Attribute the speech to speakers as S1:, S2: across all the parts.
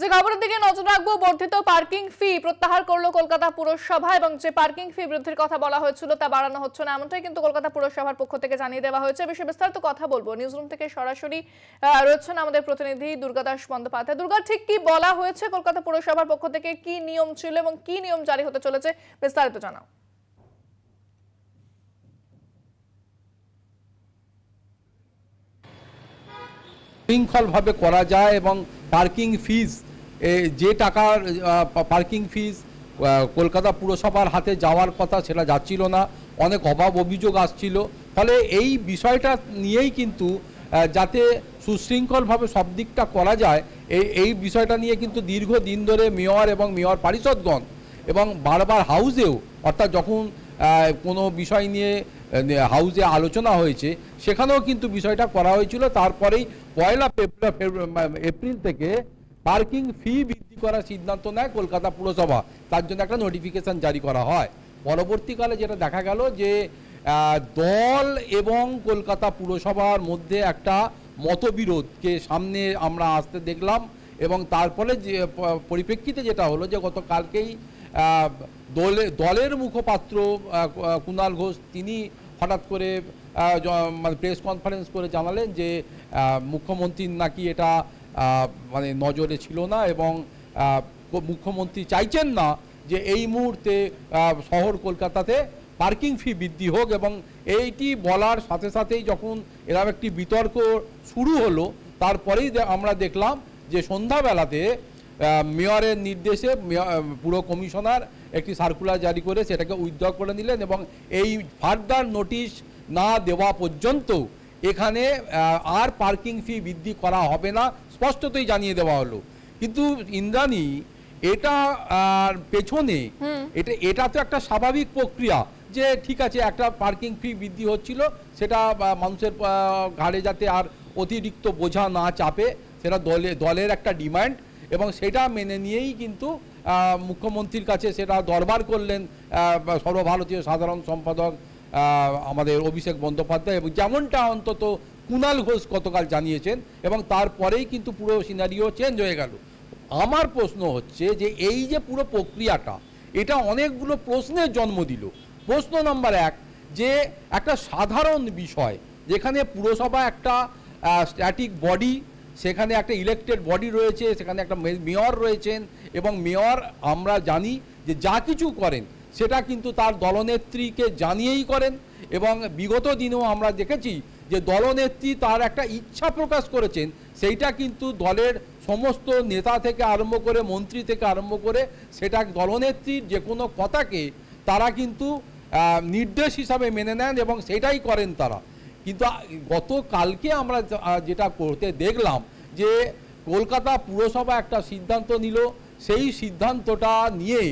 S1: যে খবরের দিকে নজর রাখব, বর্ধিত পার্কিং ফি প্রত্যাহার করল কলকাতা পুরসভা এবং যে পার্কিং ফি বৃদ্ধির কথা বলা হয়েছিল তা বাড়ানো হচ্ছে না এমনটাই কিন্তু কলকাতা পুরসভার পক্ষ থেকে জানিয়ে দেওয়া হয়েছে। বিষয়ে বিস্তারিত কথা বলব। নিউজরুম থেকে সরাসরি রয়েছেন আমাদের প্রতিনিধি দুর্গাদাস বন্দ্যোপাধ্যায়। দুর্গা, ঠিক কি বলা হয়েছে কলকাতা পুরসভার পক্ষ থেকে? কি নিয়ম ছিল এবং কি নিয়ম জারি হতে চলেছে? বিস্তারিত জানাও।
S2: শৃঙ্খলভাবে করা যায় এবং পার্কিং ফিজ যে টাকার পার্কিং ফিজ কলকাতা পুরসভার হাতে যাওয়ার কথা সেটা যাচ্ছিল না। অনেক অভাব অভিযোগ আসছিল। ফলে এই বিষয়টা নিয়েই কিন্তু যাতে সুশৃঙ্খলভাবে সব দিকটা করা যায় এই এই বিষয়টা নিয়ে কিন্তু দীর্ঘদিন ধরে মেয়র এবং মেয়র পারিষদগণ এবং বারবার হাউসেও, অর্থাৎ যখন কোনো বিষয় নিয়ে হাউসে আলোচনা হয়েছে, সেখানেও কিন্তু বিষয়টা করা হয়েছিল। তারপরেই পয়লা এপ্রিল থেকে পার্কিং ফি বৃদ্ধি করার সিদ্ধান্ত নেয় কলকাতা পুরসভা। তার জন্য একটা নোটিফিকেশন জারি করা হয়। পরবর্তীকালে যেটা দেখা গেল যে দল এবং কলকাতা পুরসভার মধ্যে একটা মতবিরোধকে সামনে আমরা আসতে দেখলাম এবং তারপরে যে পরিপ্রেক্ষিতে যেটা হলো যে গতকালকেই দলে, দলের মুখপাত্র কুণাল ঘোষ, তিনি হঠাৎ করে মানে প্রেস কনফারেন্স করে জানালেন যে মুখ্যমন্ত্রীর নাকি এটা মানে নজরে ছিল না এবং মুখ্যমন্ত্রী চাইছেন না যে এই মুহূর্তে শহর কলকাতাতে পার্কিং ফি বৃদ্ধি হোক এবং এইটি বলার সাথে সাথেই যখন এরকম একটি বিতর্ক শুরু হলো, তারপরেই আমরা দেখলাম যে সন্ধ্যাবেলাতে মেয়রের নির্দেশে পুরো কমিশনার একটি সার্কুলার জারি করে সেটাকে উইথড্র করে নিলেন এবং এই ফার্দার নোটিশ না দেওয়া পর্যন্ত এখানে আর পার্কিং ফি বৃদ্ধি করা হবে না স্পষ্টতই জানিয়ে দেওয়া হলো। কিন্তু ইন্দ্রাণী এটা আর পেছনে এটা এটা তো একটা স্বাভাবিক প্রক্রিয়া যে ঠিক আছে একটা পার্কিং ফি বৃদ্ধি হচ্ছিল সেটা মানুষের ঘাড়ে যাতে আর অতিরিক্ত বোঝা না চাপে সেটা দলে দলের একটা ডিমান্ড এবং সেটা মেনে নিয়েই কিন্তু মুখ্যমন্ত্রীর কাছে সেটা দরবার করলেন সর্বভারতীয় সাধারণ সম্পাদক আমাদের অভিষেক বন্দ্যোপাধ্যায় এবং যেমনটা অন্তত কুণাল ঘোষ গতকাল জানিয়েছেন এবং তারপরেই কিন্তু পুরো সিনারিও চেঞ্জ হয়ে গেল। আমার প্রশ্ন হচ্ছে যে এই যে পুরো প্রক্রিয়াটা, এটা অনেকগুলো প্রশ্নের জন্ম দিল। প্রশ্ন নাম্বার এক, যে একটা সাধারণ বিষয়, যেখানে পুরসভা একটা স্ট্যাটিক বডি সেখানে একটা ইলেকটেড বডি রয়েছে, সেখানে একটা মেয়র রয়েছেন এবং মেয়র আমরা জানি যে যা কিছু করেন, সেটা কিন্তু তার দলনেত্রীকে জানিয়েই করেন এবং বিগত দিনেও আমরা দেখেছি যে দলনেত্রী তার একটা ইচ্ছা প্রকাশ করেছেন, সেইটা কিন্তু দলের সমস্ত নেতা থেকে আরম্ভ করে, মন্ত্রী থেকে আরম্ভ করে, সেটা দলনেত্রীর যে কোনো কথাকে তারা কিন্তু নির্দেশ হিসাবে মেনে নেন এবং সেটাই করেন তারা। কিন্তু গতকালকে আমরা যেটা করতে দেখলাম যে কলকাতা পুরসভা একটা সিদ্ধান্ত নিল, সেই সিদ্ধান্তটা নিয়ে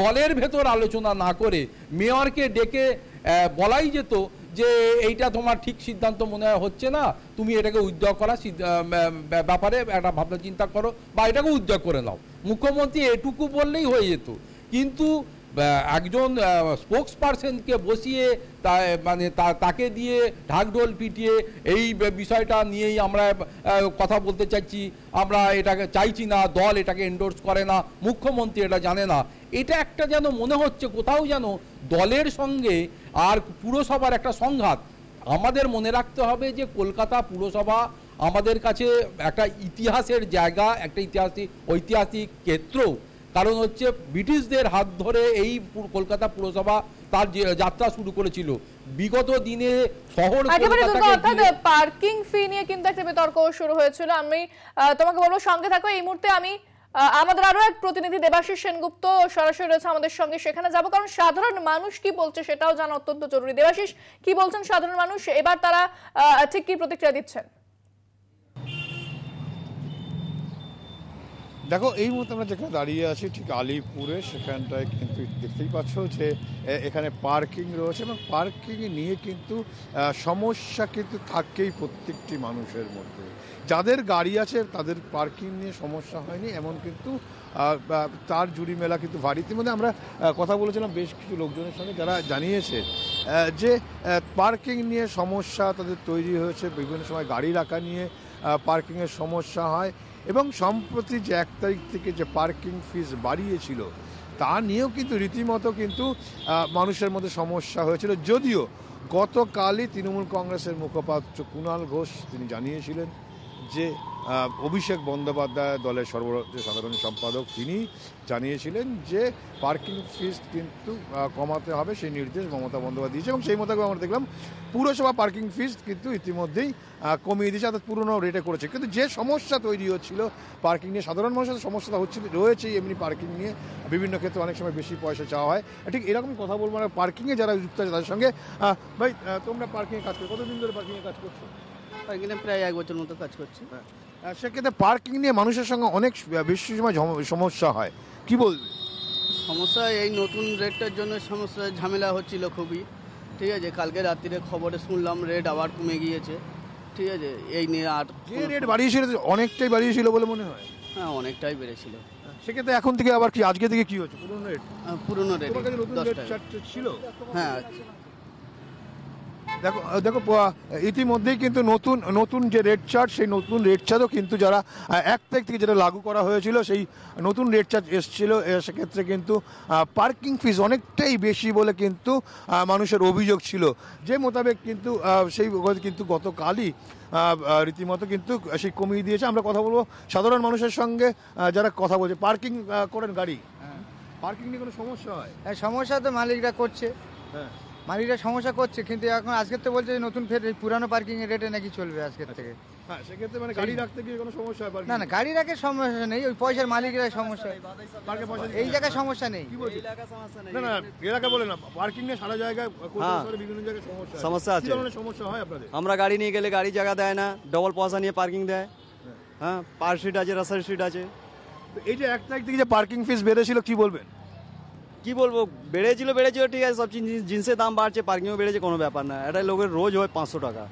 S2: দলের ভেতর আলোচনা না করে মেয়রকে ডেকে বলাই যেত যে এইটা তোমার ঠিক সিদ্ধান্ত মনে হচ্ছে না, তুমি এটাকে উদ্যোগ করা ব্যাপারে একটা ভাবনা চিন্তা করো বা এটাকে উদ্যোগ করে নাও। মুখ্যমন্ত্রী এটুকু বললেই হয়ে যেত। কিন্তু একজন স্পোক্স পারসনকে বসিয়ে তা মানে তাকে দিয়ে ঢাকঢোল পিটিয়ে এই বিষয়টা নিয়েই আমরা কথা বলতে চাইছি। আমরা এটাকে চাইছি না, দল এটাকে এন্ডোর্স করে না, মুখ্যমন্ত্রী এটা জানে না। এটা একটা যেন মনে হচ্ছে, কোথাও যেন দলের সঙ্গে আর পুরসভার একটা সংঘাত। আমাদের মনে রাখতে হবে যে কলকাতা পুরসভা আমাদের কাছে একটা ইতিহাসের জায়গা, একটা ইতিহাসিক, ঐতিহাসিক ক্ষেত্র। কারণ হচ্ছে ব্রিটিশদের হাত ধরে এই কলকাতা পুরসভা তার যাত্রা শুরু করেছিল। বিগত দিনে শহর
S1: পার্কিং ফি নিয়ে কিন্তু একটা বিতর্ক শুরু হয়েছিল। আমি তোমাকে বলব সঙ্গে থাকো এই মুহূর্তে আমি আমাদের আরও এক প্রতিনিধি দেবাশিস সেনগুপ্ত সরাসরি রয়েছে আমাদের সঙ্গে। সেখানে যাব কারণ সাধারণ মানুষ কি বলছে সেটাও জানা অত্যন্ত জরুরি। দেবাশিস কি বলছেন সাধারণ মানুষ? এবার তারা আহ, ঠিক কি প্রতিক্রিয়া দিচ্ছেন?
S3: দেখো, এই মুহূর্তে আমরা যেখানে দাঁড়িয়ে আছি, ঠিক আলিপুরে, সেখানটায় কিন্তু দেখতেই পাচ্ছ যে এখানে পার্কিং রয়েছে এবং পার্কিং নিয়ে কিন্তু সমস্যা কিন্তু থাকেই প্রত্যেকটি মানুষের মধ্যে। যাদের গাড়ি আছে, তাদের পার্কিং নিয়ে সমস্যা হয়নি, এমন কিন্তু তার জুড়ি মেলা কিন্তু ভারী। ইতিমধ্যে আমরা কথা বলেছিলাম বেশ কিছু লোকজনের সঙ্গে যারা জানিয়েছে যে পার্কিং নিয়ে সমস্যা তাদের তৈরি হয়েছে, বিভিন্ন সময় গাড়ি রাখা নিয়ে পার্কিংয়ের সমস্যা হয়। এবং সম্প্রতি যে এক তারিখ থেকে যে পার্কিং ফিস বাড়িয়েছিল, তা নিয়েও কিন্তু রীতিমতো কিন্তু মানুষের মধ্যে সমস্যা হয়েছিল। যদিও গতকালই তৃণমূল কংগ্রেসের মুখপাত্র কুণাল ঘোষ তিনি জানিয়েছিলেন যে অভিষেক বন্দ্যোপাধ্যায় দলের সর্ব সাধারণ সম্পাদক, তিনি জানিয়েছিলেন যে, পার্কিং ফিস কিন্তু কমাতে হবে সেই নির্দেশ মমতা বন্দ্যোপাধ্যায় দিয়েছে এবং সেই মোতাবেক আমরা দেখলাম পুরসভা পার্কিং ফিস কিন্তু ইতিমধ্যেই কমিয়ে দিয়েছে, অর্থাৎ পুরনো রেটে করেছে। কিন্তু যে সমস্যা তৈরি হচ্ছিল পার্কিং নিয়ে, সাধারণ মানুষের সমস্যা হচ্ছিল রয়েছেই এমনি পার্কিং নিয়ে, বিভিন্ন ক্ষেত্রে অনেক সময় বেশি পয়সা চাওয়া হয়। ঠিক এরকম কথা বলব না পার্কিংয়ে যারা যুক্ত আছে তাদের সঙ্গে ভাই তোমরা পার্কিংয়ে কাজ করো, কতদিন ধরে পার্কিংয়ে কাজ করছ?
S4: এখানে প্রায় এক বছর মতো কাজ করছি।
S3: আহ, সেক্ষেত্রে পার্কিং নিয়ে মানুষের সঙ্গে অনেক বেশি সময় সমস্যা হয়। কি বলবে?
S4: সমস্যা এই নতুন রেটটার জন্য সমস্যা ঝামেলা হচ্ছিল খুবই। ঠিক আছে কালকে রাত্রিরে খবরে শুনলাম রেট আবার কমে গিয়েছে। ঠিক আছে এই নিয়ে আর
S3: যে রেট বাড়িয়েছিল অনেকটাই বাড়িয়েছিল বলে মনে হয়।
S4: হ্যাঁ অনেকটাই বেড়েছিল।
S3: সেক্ষেত্রে এখন থেকে আবার কি আজকে থেকে কি হচ্ছে? পুরনো রেট
S4: আহ, পুরনো রেট দশ
S3: ছিল?
S4: হ্যাঁ
S3: দেখো দেখো ইতিমধ্যেই কিন্তু নতুন নতুন যে রেট চার্ট সেই নতুন রেট চার্টও কিন্তু যারা এক তারিখ থেকে যেটা লাগু করা হয়েছিল সেই নতুন রেট চার্ট এসেছিল সেক্ষেত্রে কিন্তু পার্কিং ফিস অনেকটাই বেশি বলে কিন্তু মানুষের অভিযোগ ছিল। যে মোতাবেক কিন্তু সেই কিন্তু গতকালই রীতিমতো কিন্তু সেই কমিয়ে দিয়েছে। আমরা কথা বলব সাধারণ মানুষের সঙ্গে যারা কথা বলছে। পার্কিং করেন গাড়ি? পার্কিং নিয়ে কোনো সমস্যা হয়?
S5: হ্যাঁ সমস্যা তো মালিকরা করছে।
S3: হ্যাঁ।
S5: মালিকরা সমস্যা করছে কিন্তু এখন আজকের তো বলছে নতুন ফের এই পুরানো পার্কিং এর রেটে নাকি চলবে আজকের থেকে।
S3: হ্যাঁ সেক্ষেত্রে মানে গাড়ি রাখতে গিয়ে কোনো সমস্যা হয়
S5: না না গাড়ি রাখে সমস্যা নেই ওই পয়সার মালিকরা সমস্যা। এই জায়গায় সমস্যা নেই।
S3: কি না না এলাকা বলে না পার্কিং নিয়ে সারা জায়গায় বিভিন্ন জায়গায় সমস্যা
S6: সমস্যা আছে।
S3: সমস্যা হয় আপনাদের?
S6: আমরা গাড়ি নিয়ে গেলে গাড়ি জায়গা দেয় না ডবল পয়সা নিয়ে পার্কিং দেয়। হ্যাঁ। পার সিট আছে রাস্তার সিট আছে।
S3: তো এই যে এক তারিখ থেকে যে পার্কিং ফিস বেড়েছিল কি বলবেন?
S6: কি বলব বেড়েছিল বেড়েছিল ঠিক আছে সব জিনিস- জিনিসের দাম বাড়ছে পার্কিংও বেড়েছে কোনো ব্যাপার না। এটা লোকের রোজ হয় পাঁচশো টাকা।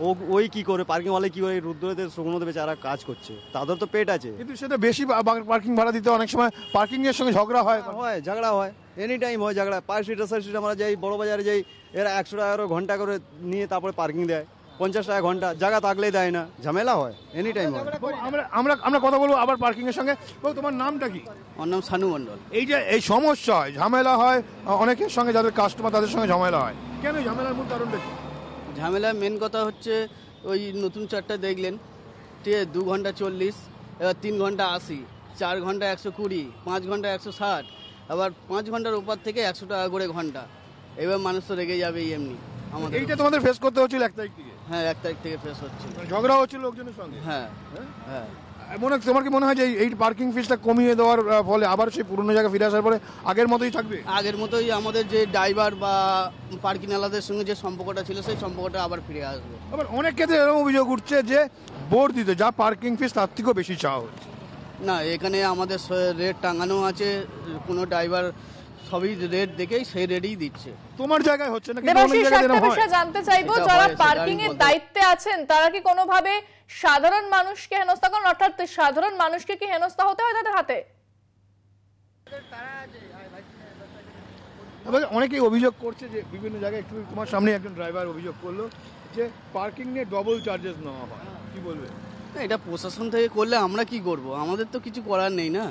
S6: ও ওই কি করে পার্কিং ওয়ালে কি করে রুদ্রদের শুকনোতে বেচারা কাজ করছে। তাদের তো পেট আছে।
S3: কিন্তু সেটা বেশি পার্কিং ভাড়া দিতে অনেক সময় পার্কিং এর সঙ্গে ঝগড়া হয়।
S6: হয় ঝগড়া হয়। এনি টাইম হয় ঝগড়া। পার সিট রাস্তার সিট আমরা যাই বড় বাজারে যাই এরা একশো টাকা ঘণ্টা করে নিয়ে তারপরে পার্কিং দেয়। পঞ্চাশ টাকা ঘণ্টা জায়গা থাকলেই দেয় না ঝামেলা হয় এনি টাইম হয়।
S3: আমরা আমরা আমরা কথা বলব আবার পার্কিংয়ের সঙ্গে। তোমার নামটা কি?
S4: আমার নাম সানু মণ্ডল।
S3: এই যে এই সমস্যা হয় ঝামেলা হয় অনেকের সঙ্গে যাদের কাস্টমার তাদের সঙ্গে ঝামেলা হয়। কেন ঝামেলার মূল কারণটা কি?
S4: ঝামেলা মেন কথা হচ্ছে ওই নতুন চারটা দেখলেন ঠিক আছে দু ঘণ্টা চল্লিশ এবার তিন ঘণ্টা আশি চার ঘণ্টা একশো কুড়ি পাঁচ ঘণ্টা একশো ষাট আবার পাঁচ ঘণ্টার উপর থেকে একশো টাকা করে ঘণ্টা। এবার মানুষ তো রেগে যাবে এমনি আমাদের
S3: এইটা তোমাদের ফেস করতে হচ্ছিল এক তারিখ। থেকে
S4: হ্যাঁ এক তারিখ থেকে ফেস হচ্ছে।
S3: মানে ঝগড়া হচ্ছিল লোকজনের সঙ্গে?
S4: হ্যাঁ হ্যাঁ?
S3: মনে তোমার কি মনে হয় যে এই- পার্কিং ফিসটা কমিয়ে দেওয়ার ফলে আবার সেই পুরনো জায়গা ফিরে আসার পরে আগের মতোই থাকবে?
S4: আগের মতোই আমাদের যে ড্রাইভার বা পার্কিং আলাদের সঙ্গে যে সম্পর্কটা ছিল সেই সম্পর্কটা আবার ফিরে আসবে।
S3: আবার অনেক ক্ষেত্রে এরকম অভিযোগ উঠছে যে বোর্ড দিতে যা পার্কিং ফিস তার থেকেও বেশি চাওয়া হচ্ছে।
S4: না এখানে আমাদের রেট টাঙানো আছে কোনো ড্রাইভার সবই রেট দেখেই সেই রেটই দিচ্ছে।
S3: তোমার জায়গায় হচ্ছে না
S1: দেবাশিস একটা বিষয় জানতে চাইব যারা পার্কিং এর দায়িত্বে আছেন তারা কি কোনোভাবে সাধারণ মানুষকে হেনস্থা করেন? অর্থাৎ সাধারণ মানুষকে কি হেনস্থা হতে হয় তাদের হাতে?
S3: অনেকেই অভিযোগ করছে যে বিভিন্ন জায়গায় একটু তোমার সামনে একজন ড্রাইভার অভিযোগ করল যে পার্কিং নিয়ে ডবল চার্জেস নেওয়া হয়। কি বলবে?
S4: না, এটা প্রশাসন থেকে করলে আমরা কি করব? আমাদের তো কিছু করার নেই না।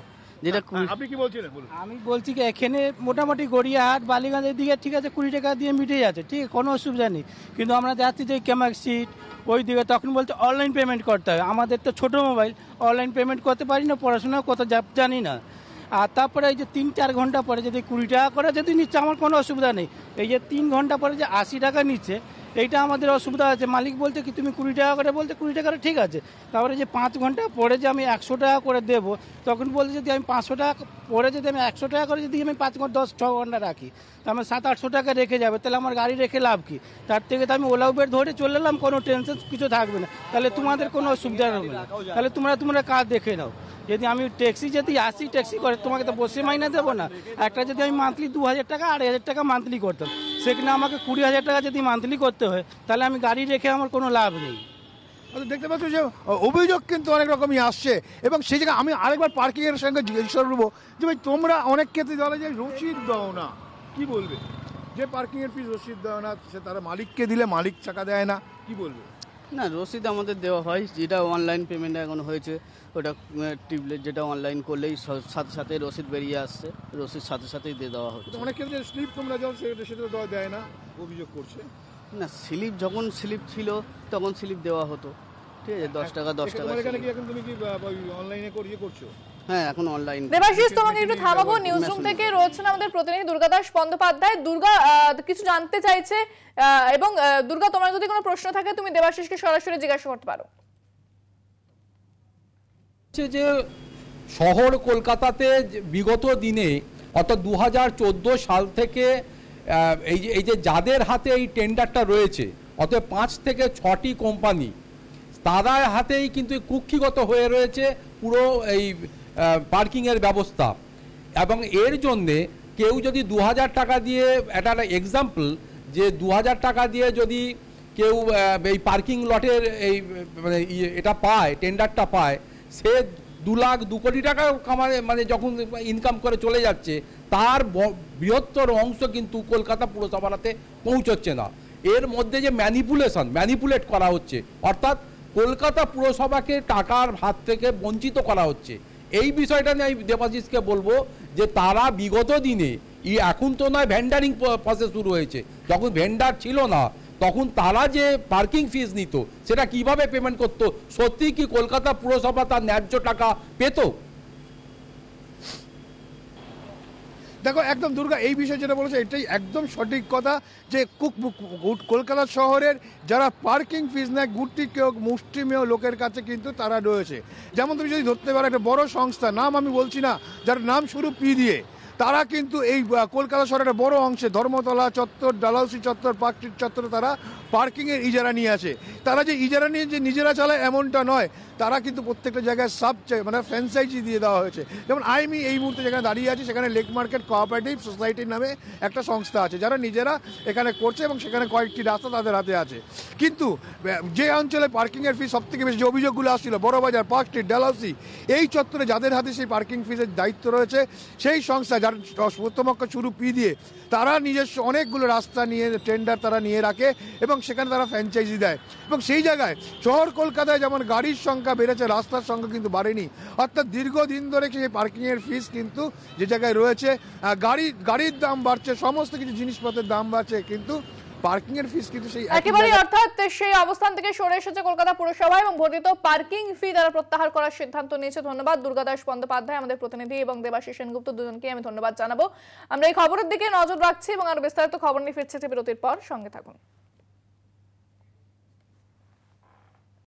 S4: যেটা
S3: আপনি কি বলছিলেন? বলুন।
S7: আমি বলছি কি এখানে মোটামুটি গড়িয়াহাট বালিগঞ্জের দিকে ঠিক আছে কুড়ি টাকা দিয়ে মিটে যাচ্ছে ঠিক আছে কোনো অসুবিধা নেই। কিন্তু আমরা যাচ্ছি যে ক্যামাক সিট ওই দিকে তখন বলতে অনলাইন পেমেন্ট করতে হবে। আমাদের তো ছোটো মোবাইল অনলাইন পেমেন্ট করতে পারি না পড়াশোনাও কত জানি না। আর তারপরে এই যে তিন চার ঘণ্টা পরে যদি কুড়ি টাকা করে যদি নিচ্ছে আমার কোনো অসুবিধা নেই। এই যে তিন ঘণ্টা পরে যে আশি টাকা নিচ্ছে এইটা আমাদের অসুবিধা আছে। মালিক বলতে কি, তুমি কুড়ি টাকা করে বলতে কুড়ি টাকা ঠিক আছে। তারপরে যে পাঁচ ঘণ্টা পরে যে আমি একশো টাকা করে দেবো, তখন বলতে যদি আমি পাঁচশো টাকা পরে যদি আমি একশো টাকা করে যদি আমি পাঁচ ঘণ্টা, দশ, ছ ঘণ্টা রাখি তা আমার সাত, আটশো টাকা রেখে যাবে। তাহলে আমার গাড়ি রেখে লাভ কি? তার থেকে তো আমি ওলা উবের ধরে চলে এলাম, কোনো টেনশন কিছু থাকবে না। তাহলে তোমাদের কোনো অসুবিধা হবে না। তাহলে তোমরা তোমরা কাজ দেখে নাও। যদি আমি ট্যাক্সি, যদি আসি ট্যাক্সি করে, তোমাকে তো বসে মাইনে দেবো না। একটা যদি আমি মান্থলি দু হাজার টাকা, আড়াই হাজার টাকা মান্থলি করতাম। সেখানে আমাকে কুড়ি হাজার টাকা যদি মান্থলি করতে হয় তাহলে আমি গাড়ি রেখে আমার কোনো লাভ নেই।
S3: আচ্ছা, দেখতে পাচ্ছ যে অভিযোগ কিন্তু অনেক রকমই আসছে। এবং সেই জায়গায় আমি আরেকবার পার্কিংয়ের সঙ্গে জিজ্ঞেস করব যে ভাই তোমরা অনেক ক্ষেত্রে বলা যে রসিদ দাও না কি বলবে? যে পার্কিংয়ের এর ফিস রসিদ দাও না সে তারা মালিককে দিলে মালিক টাকা দেয় না কি বলবে?
S4: না রসিদ আমাদের দেওয়া হয় যেটা অনলাইন পেমেন্ট এখন হয়েছে। ওটা টিপলে যেটা অনলাইন করলেই সাথে সাথে রসিদ বেরিয়ে আসছে। রসিদ সাথে সাথেই দিয়ে দেওয়া হচ্ছে।
S3: অনেক ক্ষেত্রে স্লিপ তোমরা যাও সেটা সেটা দেওয়া দেয় না অভিযোগ করছে।
S4: না স্লিপ যখন স্লিপ ছিল তখন স্লিপ দেওয়া হতো। ঠিক আছে দশ টাকা দশ টাকা
S3: এখানে কি এখন তুমি কি অনলাইনে করিয়ে করছ?
S4: হ্যাঁ এখন অনলাইন
S1: দেবাশিস তোমাকে একটু থামাবো। নিউজরুম থেকে রয়েছেন আমাদের প্রতিনিধি দুর্গাদাস বন্দ্যোপাধ্যায়। দুর্গা কিছু জানতে চাইছে এবং দুর্গা তোমার যদি কোনো প্রশ্ন থাকে তুমি দেবাশিসকে সরাসরি জিজ্ঞাসা করতে পারো।
S2: হচ্ছে যে শহর কলকাতাতে বিগত দিনে, অর্থাৎ দু হাজার চোদ্দ সাল থেকে এই যে এই যে যাদের হাতে এই টেন্ডারটা রয়েছে, অতএব পাঁচ থেকে ছটি কোম্পানি, তাদের হাতেই কিন্তু কুক্ষিগত হয়ে রয়েছে পুরো এই পার্কিংয়ের ব্যবস্থা। এবং এর জন্যে কেউ যদি দু হাজার টাকা দিয়ে একটা এক্সাম্পল যে দু হাজার টাকা দিয়ে যদি কেউ এই পার্কিং লটের এই মানে ইয়ে- এটা পায়, টেন্ডারটা পায় সে দু লাখ, দু কোটি টাকা কামানে মানে যখন ইনকাম করে চলে যাচ্ছে, তার বৃহত্তর অংশ কিন্তু কলকাতা পুরসভাতে পৌঁছচ্ছে না। এর মধ্যে যে ম্যানিপুলেশন ম্যানিপুলেট করা হচ্ছে, অর্থাৎ কলকাতা পুরসভাকে টাকার হাত থেকে বঞ্চিত করা হচ্ছে। এই বিষয়টা নিয়ে আমি দেবাশিসকে বলব যে তারা বিগত দিনে, ই এখন তো নয়, ভেন্ডারিং প্রসেস শুরু হয়েছে। যখন ভেন্ডার ছিল না তখন তারা যে পার্কিং ফিস নিত, সেটা কীভাবে পেমেন্ট করতো সত্যি কি কলকাতা পুরসভা তার ন্যায্য টাকা পেত?
S3: দেখো, একদম দুর্গা, এই বিষয়ে যেটা বলেছে, এটাই একদম সঠিক কথা যে কুক- কলকাতা শহরের যারা পার্কিং ফিজ নেয় গুটি কেউ মুষ্টিমেয় লোকের কাছে কিন্তু তারা রয়েছে। যেমন তুমি যদি ধরতে পারো, একটা বড় সংস্থা, নাম আমি বলছি না, যার নাম শুরু পি দিয়ে। তারা কিন্তু এই কলকাতা শহরের বড় অংশে ধর্মতলা চত্বর ডালাউসি চত্বর পার্ক চত্বরে তারা পার্কিংয়ের ইজারা নিয়ে আছে তারা যে ইজারা নিয়ে যে নিজেরা চালায় এমনটা নয়। তারা কিন্তু প্রত্যেকটা জায়গায় সাব মানে ফ্র্যাঞ্চাইজি দিয়ে দেওয়া হয়েছে। যেমন আইমি এই মুহূর্তে যেখানে দাঁড়িয়ে আছে, সেখানে লেক মার্কেট কোঅপারেটিভ সোসাইটির নামে একটা সংস্থা আছে, যারা নিজেরা এখানে করছে এবং সেখানে কয়েকটি রাস্তা তাদের হাতে আছে। কিন্তু যে অঞ্চলে পার্কিংয়ের ফি সব থেকে বেশি, যে অভিযোগগুলো আসছিল, বড়বাজার পার্ক স্ট্রিট ডালাউসি এই চত্বরে যাদের হাতে সেই পার্কিং ফিসের দায়িত্ব রয়েছে, সেই সংস্থা যার প্রথমক্ষ শুরু পি দিয়ে, তারা নিজস্ব অনেকগুলো রাস্তা নিয়ে টেন্ডার তারা নিয়ে রাখে এবং সেখানে তারা ফ্র্যাঞ্চাইজি দেয়। এবং সেই জায়গায় শহর কলকাতায় যেমন গাড়ির সংখ্যা বেড়েছে রাস্তার সংখ্যা কিন্তু বাড়েনি। অর্থাৎ দীর্ঘদিন ধরে সেই পার্কিংয়ের ফিস কিন্তু যে জায়গায় রয়েছে গাড়ি গাড়ির দাম বাড়ছে সমস্ত কিছু জিনিসপত্রের দাম বাড়ছে কিন্তু পার্কিংয়ের ফিস কিন্তু সেই
S1: একেবারে অর্থাৎ সেই অবস্থান থেকে সরে এসেছে কলকাতা পুরসভা এবং বর্ধিত পার্কিং ফি দ্বারা প্রত্যাহার করার সিদ্ধান্ত নিয়েছে। ধন্যবাদ দুর্গাদাস বন্দ্যোপাধ্যায় আমাদের প্রতিনিধি এবং দেবাশিস সেনগুপ্ত দুজনকে আমি ধন্যবাদ জানাব। আমরা এই খবরের দিকে নজর রাখছি এবং আরও বিস্তারিত খবর নিয়ে ফিরছে বিরতির পর। সঙ্গে থাকুন।